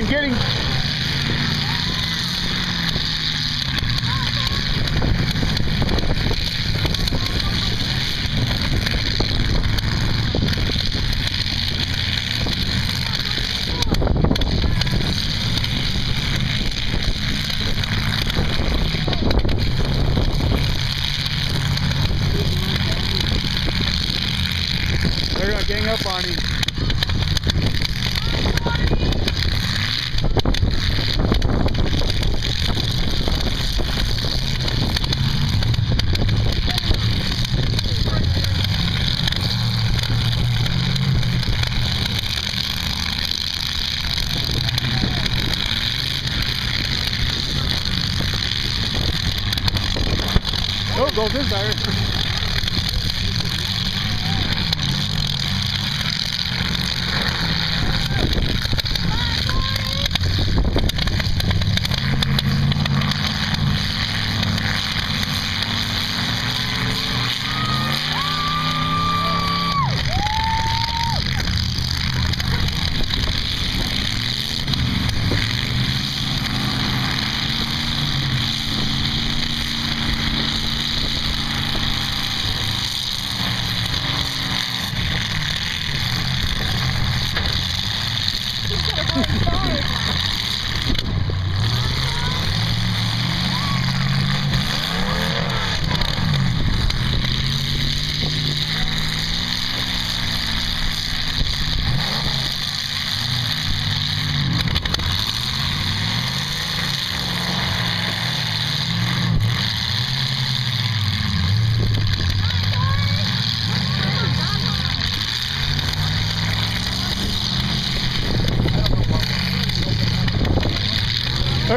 and getting They're gang up on him. do Alvezar.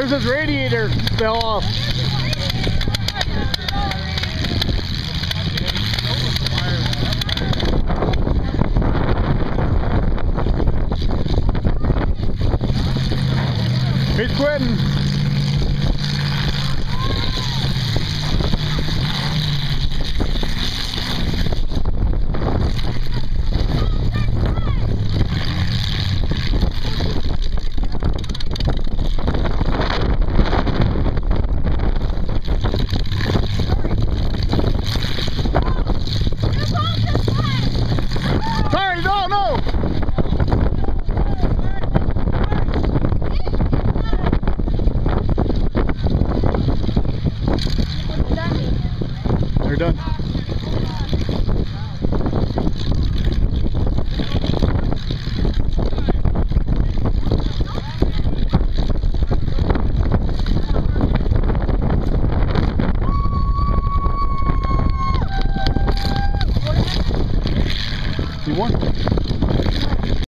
There's his radiator fell off. He's quitting. You're done.